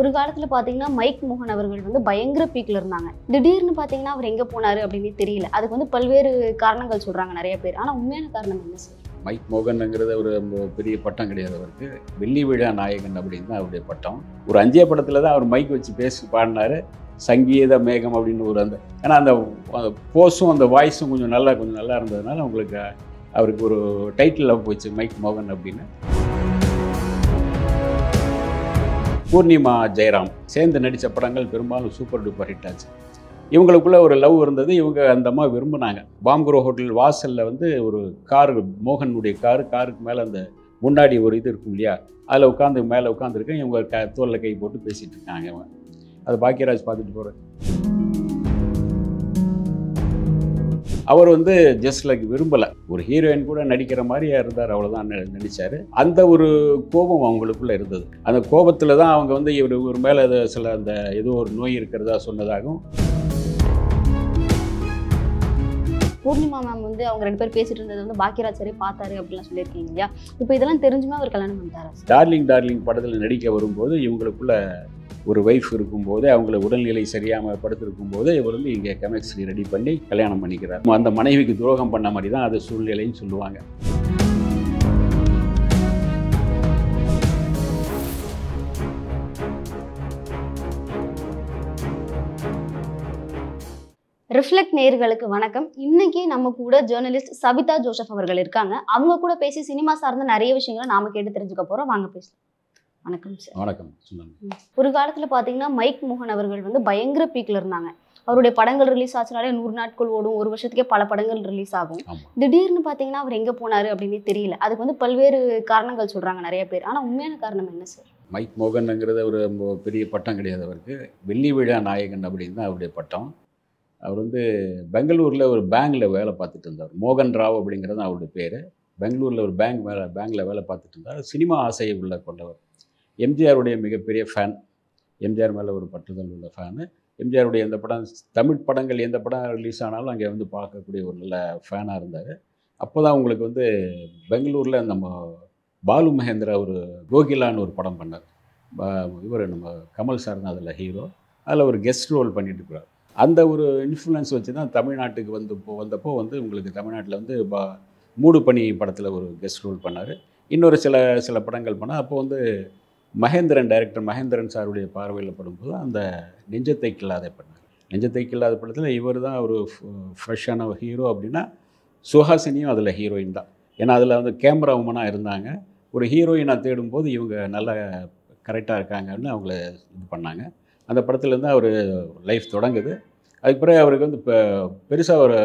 ஒரு காலத்தில் பார்த்தீங்கன்னா மைக் மோகன் அவர்கள் வந்து பயங்கர பீக்கில் இருந்தாங்க. திடீர்னு பார்த்தீங்கன்னா அவர் எங்கே போனார் அப்படின்னு தெரியல. அதுக்கு வந்து பல்வேறு காரணங்கள் சொல்கிறாங்க நிறைய பேர். ஆனால் உண்மையான காரணம் என்ன சார் மைக் மோகன்ங்கிறது ஒரு பெரிய பட்டம் கிடையாது அவருக்கு. வெள்ளி விழா நாயகன் அப்படின்னு தான் அவருடைய பட்டம். ஒரு அஞ்சே படத்தில் தான் அவர் மைக் வச்சு பேசி பாடினாரு. சங்கீத மேகம் அப்படின்னு ஒரு அந்த ஏன்னா அந்த அந்த போஸும் அந்த வாய்ஸும் கொஞ்சம் நல்லா கொஞ்சம் நல்லா இருந்ததுனால உங்களுக்கு அவருக்கு ஒரு டைட்டில் போச்சு மைக் மோகன் அப்படின்னு. பூர்ணிமா ஜெயராம் சேர்ந்து நடித்த படங்கள் பெரும்பாலும் சூப்பர் டூப்பர் ஹிட் ஆச்சு. இவங்களுக்குள்ள ஒரு லவ் இருந்தது. இவங்க அந்த அம்மா விரும்பினாங்க. பாம்குரோ ஹோட்டல் வாசலில் வந்து ஒரு கார் மோகனுடைய காரு காருக்கு மேலே அந்த முன்னாடி ஒரு இது இருக்கும் இல்லையா? அதில் உட்காந்து மேலே உட்காந்துருக்கேன் இவங்க க தோலில் கை போட்டு பேசிகிட்டு இருக்காங்க. இவங்க அது பாக்கியராஜ் பார்த்துட்டு போகிறேன் அவர் வந்து ஜஸ்ட் லைக் விரும்பலை. ஒரு ஹீரோயின் கூட நடிக்கிற மாதிரி இருந்தார் அவ்வளோதான் நடித்தார் அந்த ஒரு கோபம் அவங்களுக்குள்ள இருந்தது. அந்த கோபத்தில் தான் அவங்க வந்து இவர் இவர் மேலே சில அந்த ஏதோ ஒரு நோய் இருக்கிறதா சொன்னதாகவும். பூர்ணிமா மேம் வந்து அவங்க ரெண்டு பேர் பேசிட்டு இருந்தது வந்து பாக்கியராஜ் சரி பார்த்தாரு அப்படிலாம் சொல்லியிருக்கீங்க இல்லையா? இப்போ இதெல்லாம் தெரிஞ்சுமே அவர் கல்யாணம் பண்ணிட்டாரா டார்லிங் டார்லிங் படத்தில் நடிக்க வரும்போது இவங்களுக்குள்ள ஒரு ஒய்ஃப் இருக்கும்போது அவங்கள உடல்நிலை சரியாமல் படுத்திருக்கும் போது இவர் வந்து இங்கே கெமிஸ்ட்ரி ரெடி பண்ணி கல்யாணம் பண்ணிக்கிறார். அந்த மனைவிக்கு துரோகம் பண்ண மாதிரி தான் அது சூழ்நிலைன்னு சொல்லுவாங்க. ரிஃப்ளெக்ட் நேயர்களுக்கு வணக்கம். இன்னைக்கு நம்ம கூட ஜேர்னலிஸ்ட் சபிதா ஜோசப் அவர்கள் இருக்காங்க. அவங்க கூட பேசி சினிமா சார்ந்த நிறைய விஷயங்களை நாம கேட்டு தெரிஞ்சுக்க போறோம். வாங்க பேசலாம். வணக்கம் சார் வணக்கம் ஒரு காலத்துல பாத்தீங்கன்னா மைக் மோகன் அவர்கள் வந்து பயங்கர பீக்ல இருந்தாங்க. அவருடைய படங்கள் ரிலீஸ் ஆச்சுனாலே நூறு நாட்கள் ஓடும் ஒரு வருஷத்துக்கே பல படங்கள் ரிலீஸ் ஆகும். திடீர்னு பாத்தீங்கன்னா அவர் எங்க போனாரு அப்படின்னு தெரியல. அதுக்கு வந்து பல்வேறு காரணங்கள் சொல்றாங்க நிறைய பேர். ஆனா உண்மையான காரணம் என்ன சார் மைக் மோகன்ங்கிறது ஒரு பெரிய பட்டம் கிடையாது அவருக்கு. வெள்ளி விழா நாயகன் அப்படின்னு தான் அவருடைய பட்டம். அவர் வந்து பெங்களூரில் ஒரு பேங்கில் வேலை பார்த்துட்டு இருந்தார். மோகன் ராவ் அப்படிங்கிறது அவருடைய பேர். பெங்களூரில் ஒரு பேங்க் வேலை பேங்கில் வேலை பார்த்துட்டு இருந்தார். சினிமா ஆசையை உள்ள கொண்டவர். எம்ஜிஆருடைய மிகப்பெரிய ஃபேன் எம்ஜிஆர் மேலே ஒரு பற்றுதல் உள்ள ஃபேனு எம்ஜிஆருடைய எந்த படம் தமிழ் படங்கள் எந்த படம் ரிலீஸ் ஆனாலும் அங்கே வந்து பார்க்கக்கூடிய ஒரு நல்ல ஃபேனாக இருந்தார். அப்போ தான் உங்களுக்கு வந்து பெங்களூரில் நம்ம பாலு மகேந்திரா ஒரு கோகிலான்னு ஒரு படம் பண்ணார். இவர் நம்ம கமல் சார் தான் அதில் ஹீரோ அதில் ஒரு கெஸ்ட் ரோல் பண்ணிட்டு இருக்கிறார் அந்த ஒரு இன்ஃப்ளூயன்ஸ் வச்சு தான் தமிழ்நாட்டுக்கு வந்து வந்தப்போ வந்து உங்களுக்கு தமிழ்நாட்டில் வந்து பா மூடு பனி படத்தில் ஒரு கெஸ்ட் ரோல் பண்ணார். இன்னொரு சில சில படங்கள் பண்ணால் அப்போ வந்து மகேந்திரன் டைரக்டர் மகேந்திரன் சாருடைய பார்வையில் படும்போது அந்த நெஞ்சத்தை கில்லாத பண்ணார். நெஞ்சத்தை கில்லாத படத்தில் இவர் தான் ஒரு ஃப்ரெஷ்ஷான ஹீரோ அப்படின்னா சுஹாசினியும் அதில் ஹீரோயின் தான். ஏன்னா அதில் வந்து கேமரா உமனாக இருந்தாங்க. ஒரு ஹீரோயினாக தேடும்போது இவங்க நல்லா கரெக்டாக இருக்காங்கன்னு அவங்கள இது பண்ணாங்க. அந்த படத்துலேருந்து அவர் லைஃப் தொடங்குது. அதுக்கு பிறகு அவருக்கு வந்து இப்போ பெருசாக ஒரு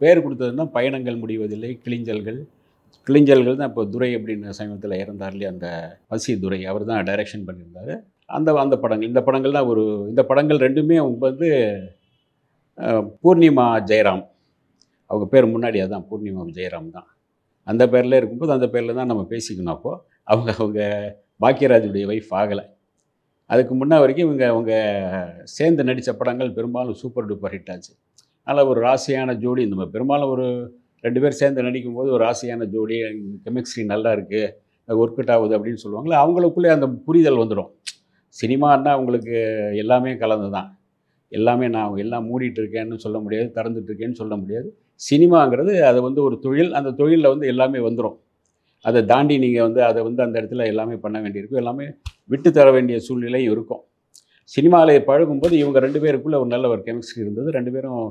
பேர் கொடுத்ததுன்னா பயணங்கள் முடிவதில்லை கிழிஞ்சல்கள் கிளிஞ்சல்கள் தான் இப்போ துரை அப்படின்னு சமீபத்தில் இறந்தார் இல்லையா அந்த பசி துரை. அவர் தான் டைரக்ஷன் பண்ணியிருந்தார். அந்த அந்த படங்கள் இந்த படங்கள் தான் ஒரு இந்த படங்கள் ரெண்டுமே வந்து பூர்ணிமா ஜெயராம். அவங்க பேர் முன்னாடி அதான் பூர்ணிமா ஜெயராம் தான். அந்த பேரில் இருக்கும்போது அந்த பேரில் தான் நம்ம பேசிக்கணும் அப்போது அவங்க அவங்க பாக்கியராஜுடைய ஒய்ஃப் ஆகலை. அதுக்கு முன்ன வரைக்கும் இவங்க அவங்க சேர்ந்து நடித்த படங்கள் பெரும்பாலும் சூப்பர் டூப்பர் ஹிட் ஆச்சு. அதனால் ஒரு ராசியான ஜோடி. இந்த பெரும்பாலும் ஒரு ரெண்டு பேர் சேர்ந்து நடிக்கும்போது ஒரு ஆசையான ஜோடி கெமிஸ்ட்ரி நல்லா இருக்குது ஒர்க் அவுட் ஆகுது அப்படின்னு சொல்லுவாங்களே அவங்களுக்குள்ளே அந்த புரிதல் வந்துடும் சினிமான்னா அவங்களுக்கு எல்லாமே கலந்து தான் எல்லாமே நான் எல்லாம் மூடிட்டு இருக்கேன்னு சொல்ல முடியாது திறந்துட்டு இருக்கேன்னு சொல்ல முடியாது. சினிமாங்கிறது அது வந்து ஒரு தொழில் அந்த தொழிலில் வந்து எல்லாமே வந்துடும் அதை தாண்டி நீங்கள் வந்து அதை வந்து அந்த இடத்துல எல்லாமே பண்ண வேண்டியிருக்கும். எல்லாமே விட்டு தர வேண்டிய சூழ்நிலையும் இருக்கும். சினிமாவில் பழகும்போது இவங்க ரெண்டு பேருக்குள்ளே ஒரு நல்ல ஒரு கெமிஸ்ட்ரி இருந்தது. ரெண்டு பேரும்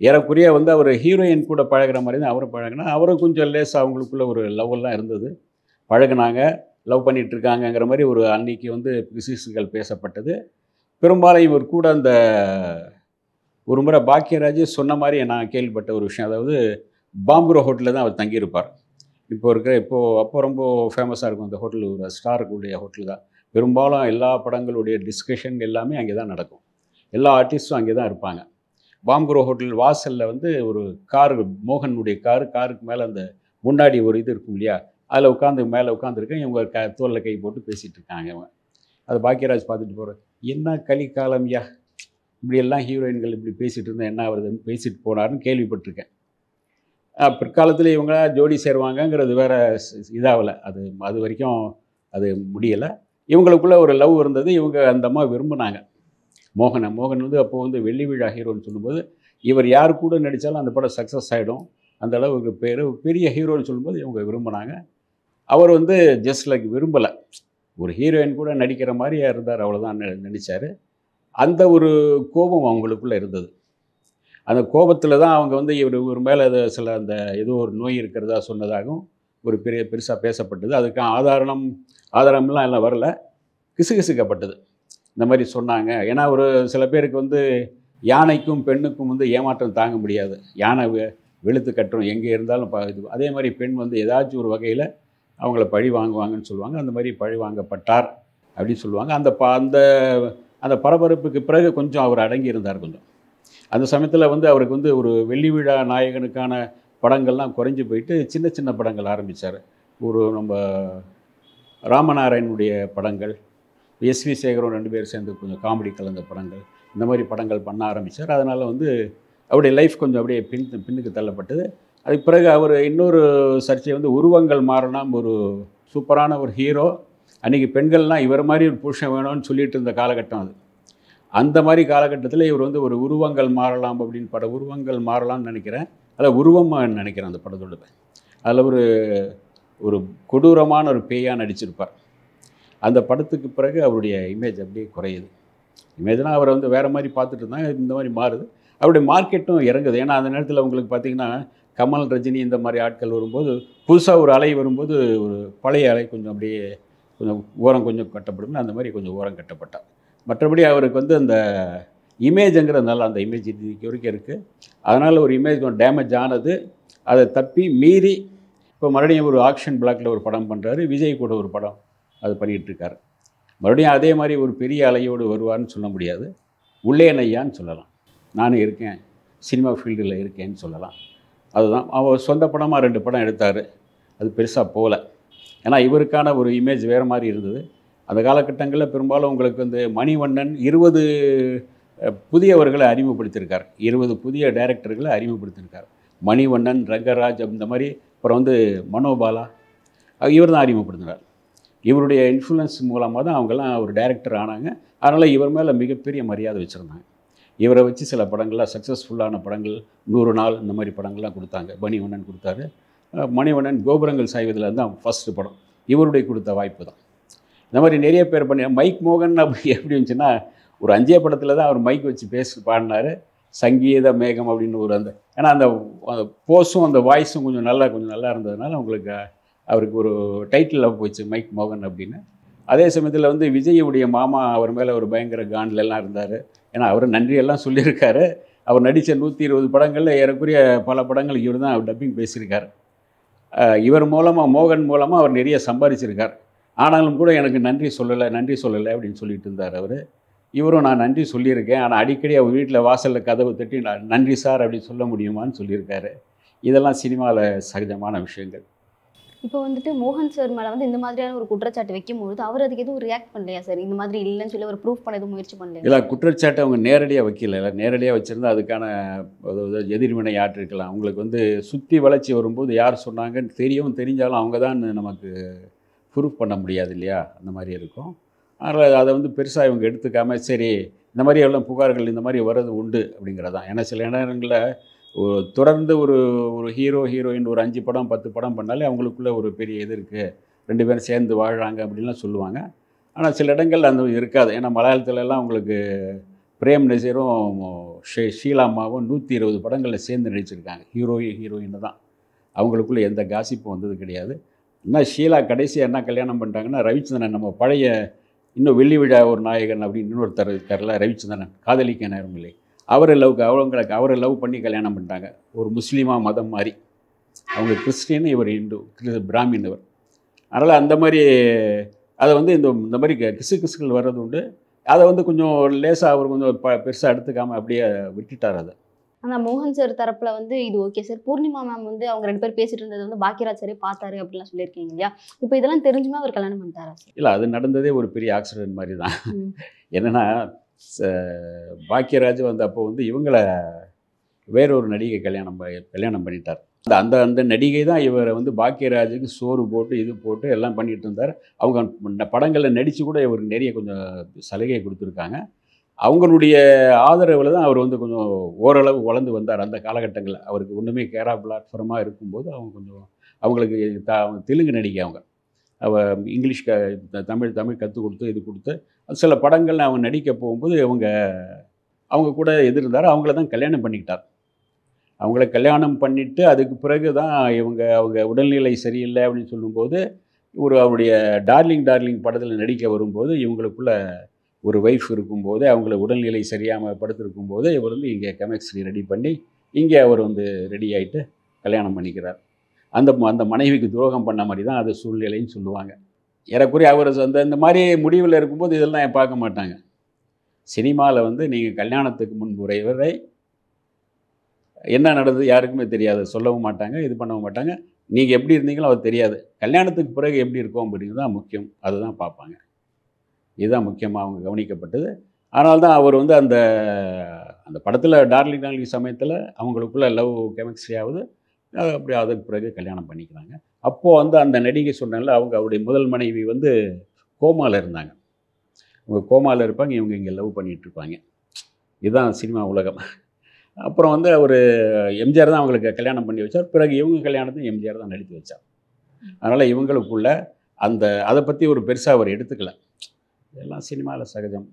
ஏறக்குறைய வந்து அவர் ஹீரோயின் கூட பழகுற மாதிரி தான் அவரும் பழகினா அவரும் கொஞ்சம் லேஸ் அவங்களுக்குள்ள ஒரு லவ்வெல்லாம் இருந்தது. பழகுனாங்க லவ் பண்ணிகிட்ருக்காங்கங்கிற மாதிரி ஒரு அன்னைக்கு வந்து பிசிசுகள் பேசப்பட்டது. பெரும்பாலும் இவர் கூட அந்த ஒரு முறை பாக்கியராஜ் சொன்ன மாதிரி நான் கேள்விப்பட்ட ஒரு விஷயம் அதாவது பாம்புரோ ஹோட்டலில் தான் அவர் தங்கியிருப்பார். இப்போ இருக்கிற இப்போது அப்போ ரொம்ப ஃபேமஸாக இருக்கும் அந்த ஹோட்டல் ஒரு ஸ்டாருக்குடைய ஹோட்டல் தான். பெரும்பாலும் எல்லா படங்களுடைய டிஸ்கஷன் எல்லாமே அங்கே தான் நடக்கும். எல்லா ஆர்டிஸ்ட்டும் அங்கே தான் இருப்பாங்க. பாம்குரோ ஹோட்டல் வாசலில் வந்து ஒரு கார் மோகனுடைய காரு காருக்கு மேலே அந்த முன்னாடி ஒரு இது இருக்கும் இல்லையா? அதில் உட்காந்து மேலே உட்காந்துருக்கேன். இவங்க க தோலில் கை போட்டு பேசிகிட்டு இருக்காங்க அவன் அது பாக்கியராஜ் பார்த்துட்டு போகிறேன் என்ன கலிக்காலம்யா இப்படியெல்லாம் ஹீரோயின்கள் இப்படி பேசிகிட்டு இருந்தால் என்ன ஆகுதுன்னு பேசிட்டு போனாருன்னு கேள்விப்பட்டிருக்கேன். பிற்காலத்தில் இவங்க ஜோடி சேருவாங்கங்கிறது வேறு இதாகலை அது அது வரைக்கும் அது முடியலை. இவங்களுக்குள்ளே ஒரு லவ் இருந்தது. இவங்க அந்த அம்மா விரும்பினாங்க. மோகனை மோகன் வந்து அப்போது வந்து வெள்ளி விழா ஹீரோன்னு சொல்லும்போது இவர் யார் கூட நடித்தாலும் அந்த படம் சக்ஸஸ் ஆகிடும் அந்த அளவுக்கு பேர் பெரிய ஹீரோன்னு சொல்லும்போது இவங்க விரும்பினாங்க. அவர் வந்து ஜஸ்ட் லைக் விரும்பலை. ஒரு ஹீரோயின் கூட நடிக்கிற மாதிரி இருந்தார் அவ்வளோதான் நினச்சார் அந்த ஒரு கோபம் அவங்களுக்குள்ளே இருந்தது. அந்த கோபத்தில் தான் அவங்க வந்து இவர் இவர் மேலே சில அந்த ஏதோ ஒரு நோய் இருக்கிறதா சொன்னதாகவும் ஒரு பெரிய பெருசாக பேசப்பட்டது. அதுக்கு ஆதாரம் ஆதாரம்லாம் எல்லாம் வரல. கிசுகிசுக்கப்பட்டது. இந்த மாதிரி சொன்னாங்க. ஏன்னா ஒரு சில பேருக்கு வந்து யானைக்கும் பெண்ணுக்கும் வந்து ஏமாற்றம் தாங்க முடியாது. யானை வெ- வெளுத்து கட்டுறோம். எங்கே இருந்தாலும் ப- இது அதே மாதிரி பெண் வந்து ஏதாச்சும் ஒரு வகையில் அவங்கள பழி வாங்குவாங்கன்னு சொல்லுவாங்க. அந்த மாதிரி பழி வாங்கப்பட்டார் அப்படின்னு சொல்லுவாங்க. அந்த ப அந்த அந்த பரபரப்புக்கு பிறகு கொஞ்சம் அவர் அடங்கி இருந்தார் கொஞ்சம். அந்த சமயத்தில் வந்து அவருக்கு வந்து ஒரு வெள்ளி விழா நாயகனுக்கான படங்கள்லாம் குறைஞ்சி போயிட்டு சின்ன சின்ன படங்கள் ஆரம்பித்தார் ஒரு நம்ம ராமநாராயணனுடைய படங்கள் எஸ்வி சேகரும் ரெண்டு பேர் சேர்ந்து கொஞ்சம் காமெடி கலந்த படங்கள் இந்த மாதிரி படங்கள் பண்ண ஆரம்பித்தார் அதனால் வந்து அவருடைய லைஃப் கொஞ்சம் அப்படியே பின் பின்னுக்கு தள்ளப்பட்டது. அதுக்கு பிறகு அவர் இன்னொரு சர்ச்சை வந்து உருவங்கள் மாறலாம் ஒரு சூப்பரான ஒரு ஹீரோ அன்றைக்கி பெண்கள்லாம் இவர் மாதிரி ஒரு புருஷன் வேணும்னு சொல்லிட்டு இருந்த காலகட்டம் அது. அந்த மாதிரி காலகட்டத்தில் இவர் வந்து ஒரு உருவங்கள் மாறலாம் அப்படின்னு பட உருவங்கள் மாறலாம்னு நினைக்கிறேன். அதில் உருவமாக நினைக்கிறேன் அந்த படத்தோட அதில் ஒரு ஒரு கொடூரமான ஒரு பேயாக நடிச்சிருப்பார். அந்த படத்துக்கு பிறகு அவருடைய இமேஜ் அப்படியே குறையுது. இமேஜ்னால் அவரை வந்து வேறு மாதிரி பார்த்துட்டு இருந்தாங்க இந்த மாதிரி மாறுது. அவருடைய மார்க்கெட்டும் இறங்குது. ஏன்னா அந்த நேரத்தில் உங்களுக்கு பார்த்தீங்கன்னா கமல் ரஜினி இந்த மாதிரி ஆட்கள் வரும்போது புதுசாக ஒரு அலை வரும்போது ஒரு பழைய அலை கொஞ்சம் அப்படியே கொஞ்சம் ஓரம் கொஞ்சம் கட்டப்படும். அந்த மாதிரி கொஞ்சம் ஓரம் கட்டப்பட்டார். மற்றபடி அவருக்கு வந்து அந்த இமேஜுங்கிறதுனால அந்த இமேஜ் இன்னைக்கு வரைக்கும் இருக்குது அதனால் ஒரு இமேஜ் கொஞ்சம் டேமேஜ் ஆனது அதை தப்பி மீறி இப்போ மறுபடியும் ஒரு ஆக்ஷன் பிளாக்ல ஒரு படம் பண்ணுறாரு விஜய் கூட ஒரு படம் அது பண்ணிகிட்ருக்கார் மறுபடியும் அதே மாதிரி ஒரு பெரிய அலையோடு வருவார்னு சொல்ல முடியாது. உள்ளே நையான்னு சொல்லலாம். நானும் இருக்கேன். சினிமா ஃபீல்டில் இருக்கேன்னு சொல்லலாம். அதுதான். அவர் சொந்த படமாக ரெண்டு படம் எடுத்தார். அது பெருசாக போகல. ஏன்னா இவருக்கான ஒரு இமேஜ் வேறு மாதிரி இருந்தது. அந்த காலகட்டங்களில் பெரும்பாலும் உங்களுக்கு வந்து மணிவண்ணன் இருபது புதியவர்களை அறிமுகப்படுத்தியிருக்கார். இருபது புதிய டைரக்டர்களை அறிமுகப்படுத்தியிருக்கார். மணிவண்ணன் ரங்கராஜ் இந்த மாதிரி அப்புறம் வந்து மனோபாலா இவர் தான் அறிமுகப்படுத்தினார் இவருடைய இன்ஃப்ளூயன்ஸ் மூலமாக தான் அவங்கெல்லாம் ஒரு டைரக்டர் ஆனாங்க. அதனால் இவர் மேலே மிகப்பெரிய மரியாதை வச்சுருந்தாங்க. இவரை வச்சு சில படங்கள்லாம் சக்ஸஸ்ஃபுல்லான படங்கள் நூறு நாள் இந்த மாதிரி படங்கள்லாம் கொடுத்தாங்க. மணிவண்ணன் கொடுத்தாரு. மணிவண்ணன் கோபுரங்கள் சாய்வதில் தான் ஃபஸ்ட்டு படம். இவருடைய கொடுத்த வாய்ப்பு தான். இந்த மாதிரி நிறைய பேர் பண்ணி மைக் மோகன் அப்படி எப்படி இருந்துச்சுன்னா ஒரு அஞ்சே படத்தில் தான் அவர் மைக் வச்சு பேசி பாடினார். சங்கீத மேகம் அப்படின்னு ஒரு அந்த ஏன்னா அந்த அந்த போஸும் அந்த வாய்ஸும் கொஞ்சம் நல்லா கொஞ்சம் நல்லா இருந்ததுனால உங்களுக்கு அவருக்கு ஒரு டைட்டில் போச்சு மைக் மோகன் அப்படின்னு. அதே சமயத்தில் வந்து விஜயுடைய மாமா அவர் மேலே ஒரு பயங்கர காண்டில் எல்லாம் இருந்தார். ஏன்னா அவர் நன்றியெல்லாம் சொல்லியிருக்காரு. அவர் நடித்த நூற்றி இருபது படங்களில் ஏறக்குரிய பல படங்கள் இவர் தான் டப்பிங் பேசியிருக்கார். இவர் மூலமாக மோகன் மூலமாக அவர் நிறைய சம்பாதிச்சிருக்கார் ஆனாலும் கூட எனக்கு நன்றி சொல்லலை நன்றி சொல்லலை அப்படின்னு சொல்லிட்டு இருந்தார் அவர். இவரும் நான் நன்றி சொல்லியிருக்கேன். ஆனால் அடிக்கடி அவர் வீட்டில் வாசலில் கதவு தட்டி நான் நன்றி சார் அப்படின்னு சொல்ல முடியுமான்னு சொல்லியிருக்காரு. இதெல்லாம் சினிமாவில் சகஜமான விஷயங்கள். இப்போ வந்துட்டு மோகன் சார் மேலே வந்து இந்த மாதிரியான ஒரு குற்றச்சாட்டு வைக்கும்போது அவர் அதுக்கு எதுவும் ரியாக்ட் பண்ணலையா சார்? இந்த மாதிரி இல்லைன்னு சொல்லி ஒரு ப்ரூஃப் பண்ண எதுவும் முயற்சி பண்ணல இல்லை குற்றச்சாட்டு அவங்க நேரடியாக வைக்கல. இல்லை நேரடியாக வச்சுருந்தா அதுக்கான அதாவது எதிர்வினை ஆற்றிருக்கலாம் அவங்களுக்கு வந்து சுற்றி வளர்ச்சி வரும்போது யார் சொன்னாங்கன்னு தெரியும் தெரிஞ்சாலும் அவங்க தான் நமக்கு ப்ரூஃப் பண்ண முடியாது இல்லையா? அந்த மாதிரி இருக்கும். அதனால் அதை வந்து பெருசாக இவங்க எடுத்துக்காமல் சரி இந்த மாதிரி எல்லாம் புகார்கள் இந்த மாதிரி வர்றது உண்டு அப்படிங்கிறதான் ஏன்னா சில நேரங்களில் ஒரு தொடர்ந்து ஒரு ஒரு ஹீரோ ஹீரோயின் ஒரு அஞ்சு படம் பத்து படம் பண்ணாலே அவங்களுக்குள்ள ஒரு பெரிய இது இருக்குது ரெண்டு பேரும் சேர்ந்து வாழ்கிறாங்க அப்படின்லாம் சொல்லுவாங்க. ஆனால் சில இடங்கள் அந்த இருக்காது. ஏன்னா மலையாளத்துலலாம் உங்களுக்கு பிரேம் நசீரும் ஷே ஷீலாமாவும் நூற்றி இருபது படங்களில் சேர்ந்து நடிச்சிருக்காங்க. ஹீரோ ஹீரோயின் தான். அவங்களுக்குள்ளே எந்த காசிப்பும் வந்தது கிடையாது. ஆனால் ஷீலா கடைசியாக என்ன கல்யாணம் பண்ணிட்டாங்கன்னா ரவிச்சந்திரன் நம்ம பழைய இன்னும் வெள்ளி விழா ஒரு நாயகன் அப்படின்னு இன்னொருத்தர் இருக்கார்ல ரவிச்சந்திரன். காதலிக்க நேரம் இல்லை. அவரை லவ் அவங்களுக்கு அவரை லவ் பண்ணி கல்யாணம் பண்ணிட்டாங்க. ஒரு முஸ்லீமா மதம் மாதிரி அவங்க கிறிஸ்டின் இவர் இந்து பிராமின் இவர் அதனால் அந்த மாதிரி அதை வந்து இந்த இந்த மாதிரி கிசு கிசுகள் வர்றது உண்டு. அதை வந்து கொஞ்சம் லேசாக அவர் கொஞ்சம் ப பெருசாக எடுத்துக்காமல் அப்படியே விட்டுட்டார் அதை. ஆனா மோகன் சார் தரப்புல வந்து இது ஓகே சார் பூர்ணிமா மேம் வந்து அவங்க ரெண்டு பேர் பேசிட்டு இருந்தது வந்து பாக்கியராஜ் சாரே பார்த்தாரு அப்படிலாம் சொல்லியிருக்கீங்க இல்லையா? இப்போ இதெல்லாம் தெரிஞ்சுமே அவர் கல்யாணம் பண்ணிட்டாரா இல்லை அது நடந்ததே ஒரு பெரிய ஆக்சிடென்ட் மாதிரி தான். என்னென்னா பாக்கியராஜ் வந்து அப்போ வந்து இவங்கள வேறொரு நடிகை கல்யாணம் ப- கல்யாணம் பண்ணிட்டார். அந்த அந்த அந்த நடிகை தான் இவரை வந்து பாக்கியராஜுக்கு சோறு போட்டு இது போட்டு எல்லாம் பண்ணிட்டு இருந்தார். அவங்க படங்களில் நடித்து கூட இவருக்கு நிறைய கொஞ்சம் சலுகையை கொடுத்துருக்காங்க. அவங்களுடைய ஆதரவில் தான் அவர் வந்து கொஞ்சம் ஓரளவு வளர்ந்து வந்தார். அந்த காலகட்டங்களில் அவருக்கு ஒன்றுமே கேரா பிளாட்ஃபார்மாக இருக்கும்போது அவங்க கொஞ்சம் அவங்களுக்கு த தெலுங்கு நடிகை அவங்க. இங்கிலீஷ் க தமிழ் தமிழ் கற்றுக் கொடுத்து இது கொடுத்து சில படங்கள் அவங்க நடிக்க போகும்போது அவங்க அவங்க கூட எதிர்ந்தார் அவங்கள தான் கல்யாணம் பண்ணிக்கிட்டார். அவங்கள கல்யாணம் பண்ணிவிட்டு அதுக்கு பிறகு தான் இவங்க அவங்க உடல்நிலை சரியில்லை அப்படின்னு சொல்லும்போது ஒரு அவருடைய டார்லிங் டார்லிங் படத்தில் நடிக்க வரும்போது இவங்களுக்குள்ள ஒரு ஒய்ஃப் இருக்கும்போது அவங்கள உடல்நிலை சரியாமல் படுத்திருக்கும்போது இவர் வந்து இங்கே கெமிஸ்ட்ரி ரெடி பண்ணி இங்கே அவர் வந்து ரெடி ஆகிட்டு கல்யாணம் பண்ணிக்கிறார். அந்த அந்த மனைவிக்கு துரோகம் பண்ண மாதிரி தான் அது சூழ்நிலைன்னு சொல்லுவாங்க. ஏறக்குறைய அவர் அந்த இந்த மாதிரி முடிவில் இருக்கும்போது இதெல்லாம் பார்க்க மாட்டாங்க? சினிமாவில் வந்து நீங்கள் கல்யாணத்துக்கு முன்பு வரை என்ன நடந்தது யாருக்குமே தெரியாது. சொல்லவும் மாட்டாங்க இது பண்ணவும் மாட்டாங்க. நீங்கள் எப்படி இருந்தீங்களோ அது தெரியாது. கல்யாணத்துக்கு பிறகு எப்படி இருக்கோம் அப்படிங்கிறது தான் முக்கியம். அதுதான் பார்ப்பாங்க. இதுதான் முக்கியமாக அவங்க கவனிக்கப்பட்டது. ஆனால் தான் அவர் வந்து அந்த அந்த படத்தில் டார்லிங் டார்லிங் சமயத்தில் அவங்களுக்குள்ள லவ் கெமிஸ்ட்ரி ஆகுது அப்படி அதுக்கு பிறகு கல்யாணம் பண்ணிக்கிறாங்க. அப்போது வந்து அந்த நடிகை சொன்னால அவங்க அவருடைய முதல் மனைவி வந்து கோமாவில் இருந்தாங்க. அவங்க கோமாவில் இருப்பாங்க இவங்க இங்கே லவ் பண்ணிகிட்ருப்பாங்க இதுதான் சினிமா உலகம். அப்புறம் வந்து அவர் எம்ஜிஆர் தான் அவங்களுக்கு கல்யாணம் பண்ணி வச்சார். பிறகு இவங்க கல்யாணத்தையும் எம்ஜிஆர் தான் நடித்து வச்சார். அதனால் இவங்களுக்குள்ள அந்த அதை பற்றி ஒரு பெருசாக அவர் எடுத்துக்கல. இதெல்லாம் சினிமாவில் சகஜம்.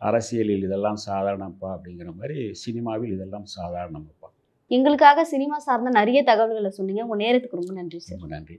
அரசியலில் இதெல்லாம் சாதாரணப்பா அப்படிங்கிற மாதிரி சினிமாவில் இதெல்லாம் சாதாரணமாப்பா. எங்களுக்காக சினிமா சார்ந்த நிறைய தகவல்களை சொன்னீங்க. உங்க நேரத்துக்கு ரொம்ப நன்றி சார். ரொம்ப நன்றி.